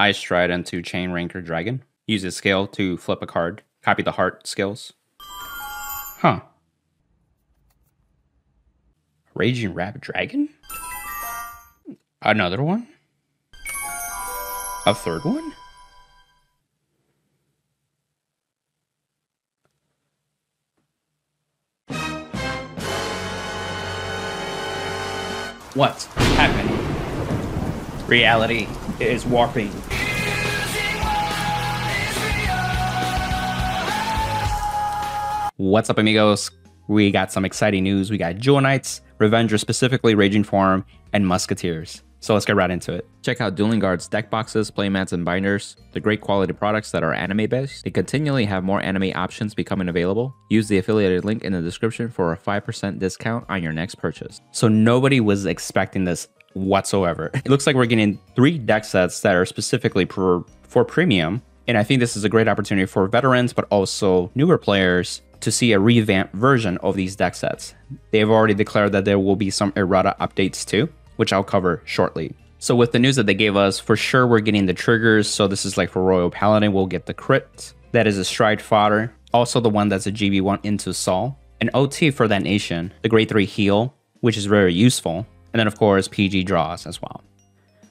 Ice Trident to Chain Ranker Dragon. Use a skill to flip a card. Copy the heart skills. Huh. Raging Rapt Dragon? Another one? A third one? What's happening? Reality is warping. What's up, amigos? We got some exciting news. We got Jewel Knights, Revenger, specifically Raging Form, and Musketeers. So let's get right into it. Check out Dueling Guard's deck boxes, playmats, and binders. The great quality products that are anime based. They continually have more anime options becoming available. Use the affiliated link in the description for a 5% discount on your next purchase. So nobody was expecting this whatsoever. It looks like we're getting three deck sets that are specifically for, for premium. And I think this is a great opportunity for veterans, but also newer players to see a revamped version of these deck sets. They've already declared that there will be some errata updates too which I'll cover shortly. So with the news that they gave us, for sure we're getting the triggers. So this is like for Royal Paladin, we'll get the crit. That is a stride fodder. Also the one that's a GB1 into Sol. An OT for that nation, the grade 3 heal, which is very useful. And then of course PG draws as well.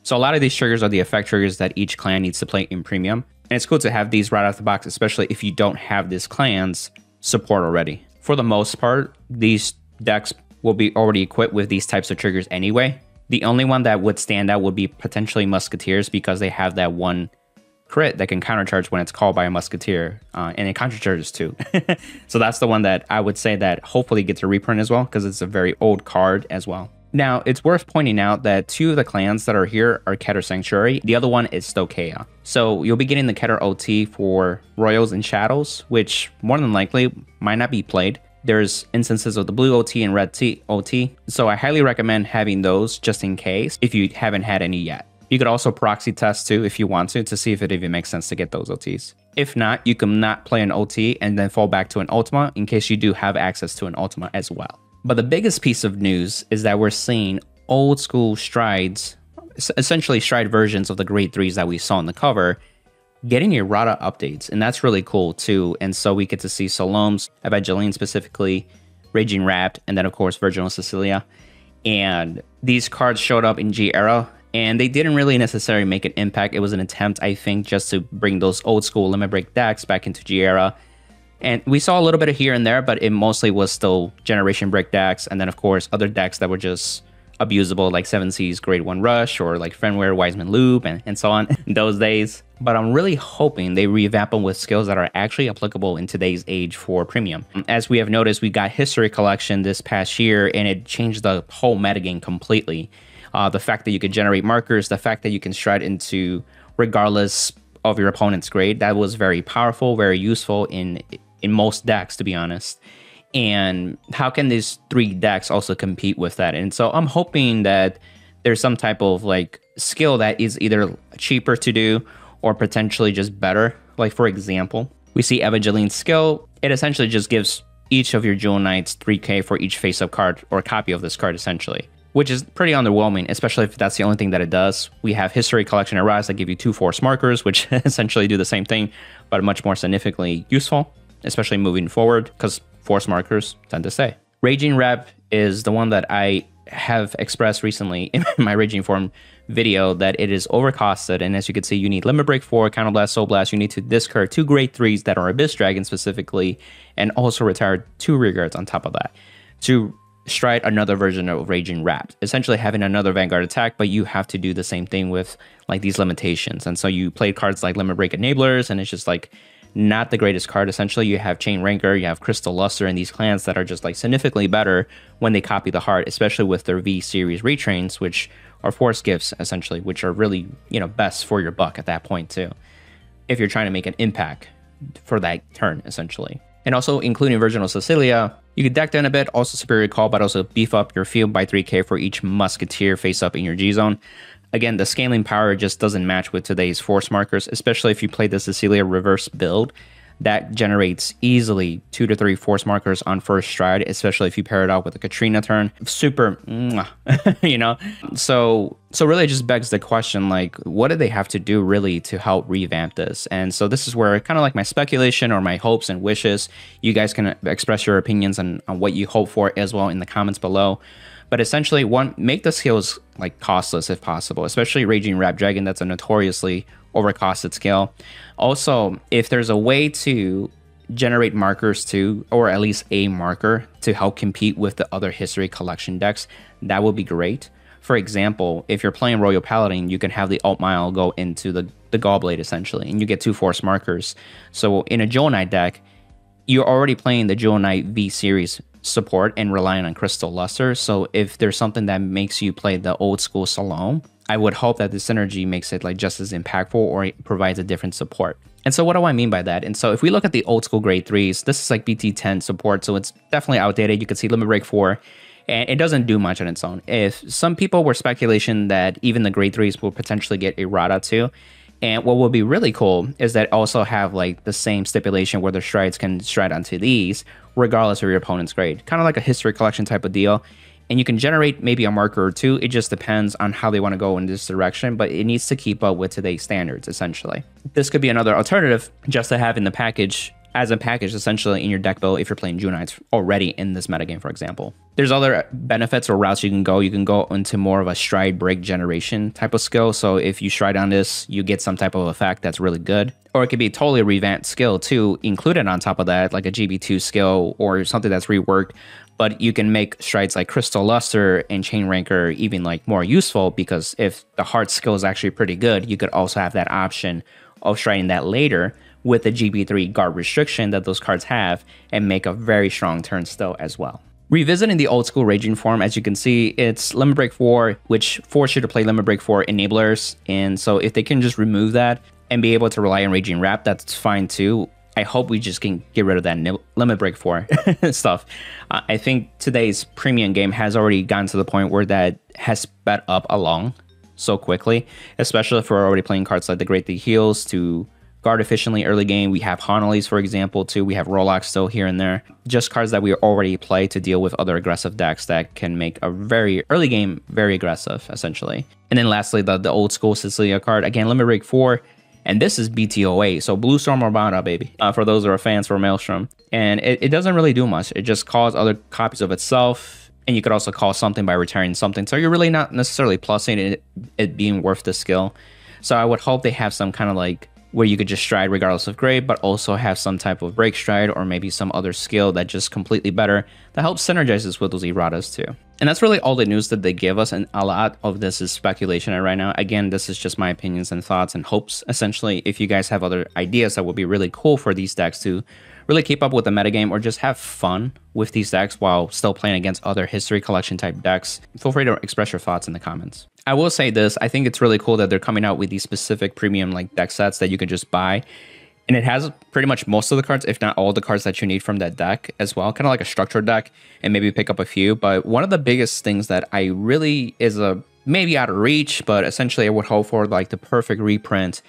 So a lot of these triggers are the effect triggers that each clan needs to play in premium. And it's cool to have these right out the box, especially if you don't have this clan's support already. For the most part, these decks will be already equipped with these types of triggers anyway. The only one that would stand out would be potentially Musketeers because they have that one crit that can countercharge when it's called by a Musketeer, uh, and it countercharges too. so that's the one that I would say that hopefully gets a reprint as well because it's a very old card as well. Now, it's worth pointing out that two of the clans that are here are Keter Sanctuary. The other one is Stoicheia. So you'll be getting the Keter OT for Royals and Shadows, which more than likely might not be played. There's instances of the blue OT and red T OT, so I highly recommend having those just in case if you haven't had any yet. You could also proxy test too if you want to to see if it even makes sense to get those OTs. If not, you can not play an OT and then fall back to an Ultima in case you do have access to an Ultima as well. But the biggest piece of news is that we're seeing old school strides, essentially stride versions of the grade 3s that we saw on the cover getting errata updates, and that's really cool too. And so we get to see Salome's, Evangeline specifically, Raging Rapt, and then of course Virginal Cecilia. And these cards showed up in G era, and they didn't really necessarily make an impact. It was an attempt, I think, just to bring those old school limit break decks back into G era. And we saw a little bit of here and there, but it mostly was still generation break decks, and then of course other decks that were just abusable like 7 Seas Grade 1 Rush or like Fenrir Wiseman Loop and, and so on in those days. But I'm really hoping they revamp them with skills that are actually applicable in today's age for premium. As we have noticed, we got History Collection this past year and it changed the whole metagame completely. Uh, the fact that you could generate markers, the fact that you can stride into regardless of your opponent's grade, that was very powerful, very useful in in most decks, to be honest. And how can these three decks also compete with that? And so i'm hoping that there's some type of like skill that is either cheaper to do or potentially just better. Like for example we see evangeline's skill. It essentially just gives each of your jewel knights 3k for each face up card or copy of this card essentially which is pretty underwhelming, especially if that's the only thing that it does. We have History Collection and Rise that give you two force markers, which essentially do the same thing, but much more significantly useful, especially moving forward, because force markers tend to stay. Raging Rapt is the one that I have expressed recently in my Raging Form video that it is overcosted. And as you can see, you need Limit Break 4, Counter Blast, Soul Blast. You need to discard two Grade 3s that are Abyss Dragon specifically, and also retire two rear guards on top of that to stride another version of Raging Rapt. Essentially having another Vanguard attack, but you have to do the same thing with like these limitations. And so you play cards like Limit Break Enablers, and it's just like not the greatest card. Essentially, you have Chain Ranker, you have Crystal Luster, and these clans that are just like significantly better when they copy the heart, especially with their V series retrains, which are force gifts essentially, which are really you know best for your buck at that point too. If you're trying to make an impact for that turn, essentially. And also including Virginal Cecilia, you could deck down a bit, also Superior Call, but also beef up your field by 3k for each Musketeer face up in your G zone. Again, the scaling power just doesn't match with today's force markers, especially if you play the Cecilia reverse build. that generates easily two to three force markers on first stride, especially if you pair it up with a Katrina turn. Super, you know. So so really it just begs the question like what do they have to do really to help revamp this and so this is where kind of like my speculation or my hopes and wishes you guys can express your opinions on, on what you hope for as well in the comments below but essentially one make the skills like costless if possible especially raging rapt dragon that's a notoriously overcosted skill also if there's a way to generate markers too or at least a marker to help compete with the other history collection decks that would be great for example, if you're playing Royal Paladin, you can have the Altmile go into the, the Gallblade essentially, and you get two force markers. So in a Jewel Knight deck, you're already playing the Jewel Knight V series support and relying on Crystal Luster. So if there's something that makes you play the old school Salome, I would hope that the synergy makes it like just as impactful or provides a different support. And so what do I mean by that? And so if we look at the old school grade threes, this is like BT10 support, so it's definitely outdated. You can see Limit Break 4 and it doesn't do much on its own. If some people were speculation that even the grade threes will potentially get errata too, and what will be really cool is that also have like the same stipulation where the strides can stride onto these, regardless of your opponent's grade. Kind of like a history collection type of deal. And you can generate maybe a marker or two. It just depends on how they want to go in this direction, but it needs to keep up with today's standards, essentially. This could be another alternative just to have in the package as a package essentially in your deck build if you're playing Knights already in this metagame, for example. There's other benefits or routes you can go. You can go into more of a stride break generation type of skill. So if you stride on this, you get some type of effect that's really good. Or it could be a totally revamped skill too, included on top of that, like a GB2 skill or something that's reworked. But you can make strides like Crystal Luster and Chain Ranker even like more useful because if the heart skill is actually pretty good, you could also have that option of striding that later with the GB3 guard restriction that those cards have and make a very strong turn still as well. Revisiting the old school Raging form, as you can see, it's Limit Break 4, which forces you to play Limit Break 4 enablers. And so if they can just remove that and be able to rely on Raging Rapt, that's fine too. I hope we just can get rid of that Limit Break 4 stuff. Uh, I think today's premium game has already gotten to the point where that has sped up along so quickly, especially if we're already playing cards like the Great the Heals to guard efficiently early game. We have Haunelis, for example, too. We have Rolox still here and there. Just cards that we already play to deal with other aggressive decks that can make a very early game very aggressive, essentially. And then lastly, the, the old school Cecilia card. Again, Limit Break 4. And this is BTOA, so Blue Storm Armada, baby, uh, for those who are fans for Maelstrom. And it, it doesn't really do much. It just calls other copies of itself and you could also call something by returning something. So you're really not necessarily plusing it, it being worth the skill. So I would hope they have some kind of like where you could just stride regardless of grade, but also have some type of break stride or maybe some other skill that just completely better that helps synergizes with those erratas too. And that's really all the news that they give us, and a lot of this is speculation right now. Again, this is just my opinions and thoughts and hopes. Essentially, if you guys have other ideas that would be really cool for these decks to really keep up with the metagame or just have fun with these decks while still playing against other history collection type decks, feel free to express your thoughts in the comments. I will say this, I think it's really cool that they're coming out with these specific premium like deck sets that you can just buy. And it has pretty much most of the cards, if not all the cards that you need from that deck as well, kind of like a structured deck, and maybe pick up a few. But one of the biggest things that I really is a maybe out of reach, but essentially I would hope for like the perfect reprint,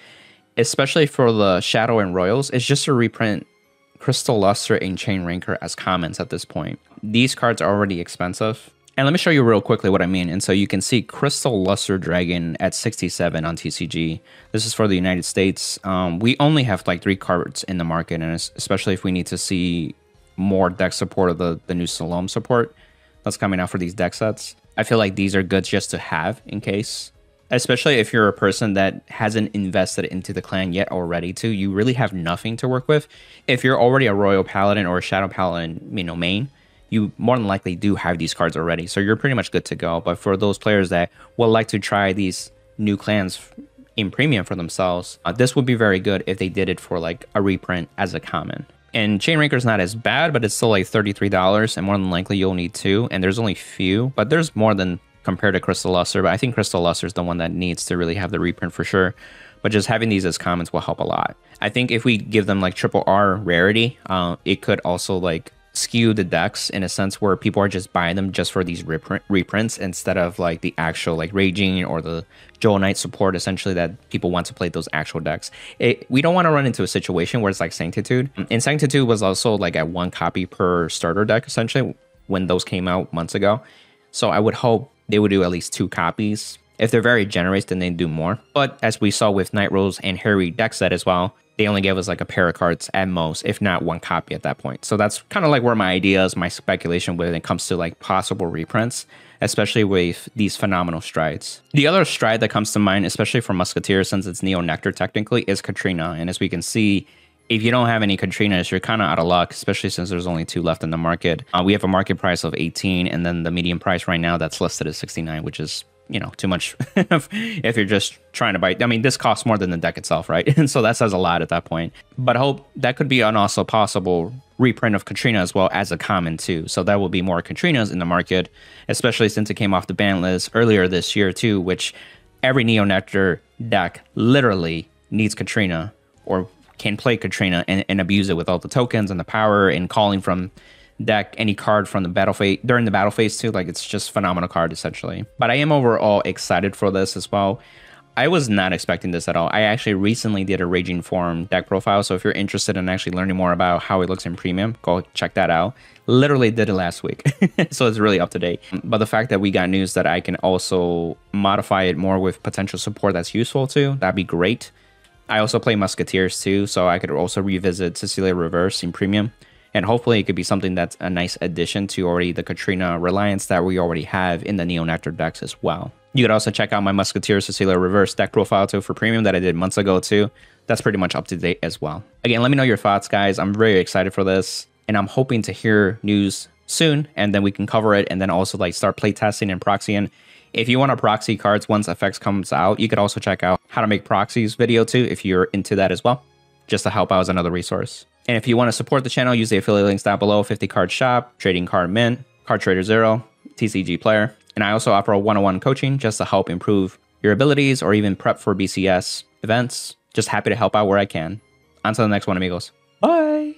especially for the Shadow and Royals, is just to reprint Crystal Luster and Chain Ranker as commons at this point. These cards are already expensive. And let me show you real quickly what I mean. And so you can see Crystal Luster Dragon at 67 on TCG. This is for the United States. Um, we only have like three cards in the market, and especially if we need to see more deck support of the, the new Salome support that's coming out for these deck sets. I feel like these are good just to have in case especially if you're a person that hasn't invested into the clan yet already too you really have nothing to work with. If you're already a royal paladin or a shadow paladin you know main you more than likely do have these cards already. So you're pretty much good to go. But for those players that would like to try these new clans in premium for themselves uh, this would be very good if they did it for like a reprint as a common. And Chain Ranker is not as bad, but it's still like $33, and more than likely you'll need two. And there's only few, but there's more than compared to Crystal Luster, but I think Crystal Luster is the one that needs to really have the reprint for sure. But just having these as commons will help a lot. I think if we give them like triple R rarity, uh, it could also like skew the decks in a sense where people are just buying them just for these reprint, reprints instead of like the actual like Raging or the Jewel Knight support essentially that people want to play those actual decks. It, we don't want to run into a situation where it's like Sanctitude. And Sanctitude was also like at one copy per starter deck essentially when those came out months ago. So I would hope they would do at least two copies. If they're very generous, then they'd do more. But as we saw with Night Rose and Harry deck set as well, they only gave us like a pair of cards at most, if not one copy at that point. So that's kind of like where my ideas, my speculation when it comes to like possible reprints, especially with these phenomenal strides. The other stride that comes to mind, especially for Musketeer, since it's Neo Nectar technically, is Katrina. And as we can see, if you don't have any Katrinas, you're kind of out of luck, especially since there's only two left in the market. Uh, we have a market price of 18, and then the median price right now that's listed is 69, which is you know too much if you're just trying to buy i mean this costs more than the deck itself right? And so that says a lot at that point. But I hope that could be an also possible reprint of katrina as well as a common too. So that will be more katrinas in the market especially since it came off the ban list earlier this year too which every neo nectar deck literally needs katrina or can play katrina and, and abuse it with all the tokens and the power and calling from deck any card from the battle phase during the battle phase too. Like it's just phenomenal card essentially. But I am overall excited for this as well. I was not expecting this at all. I actually recently did a Raging Form deck profile, so if you're interested in actually learning more about how it looks in premium, go check that out. Literally did it last week, so it's really up to date. But the fact that we got news that I can also modify it more with potential support that's useful too, that'd be great. I also play Musketeers too, so I could also revisit Cecilia Reverse in premium and hopefully it could be something that's a nice addition to already the Katrina reliance that we already have in the Neo Nectar decks as well. You could also check out my Musketeer Cecilia Reverse deck profile too for premium that I did months ago too. That's pretty much up to date as well. Again, let me know your thoughts, guys. I'm very excited for this, and I'm hoping to hear news soon, and then we can cover it, and then also like start playtesting and proxying. If you want to proxy cards once FX comes out, you could also check out how to make proxies video too if you're into that as well, just to help out as another resource. And if you want to support the channel, use the affiliate links down below 50 Card Shop, Trading Card Mint, Card Trader Zero, TCG Player. And I also offer a one on one coaching just to help improve your abilities or even prep for BCS events. Just happy to help out where I can. Until the next one, amigos. Bye.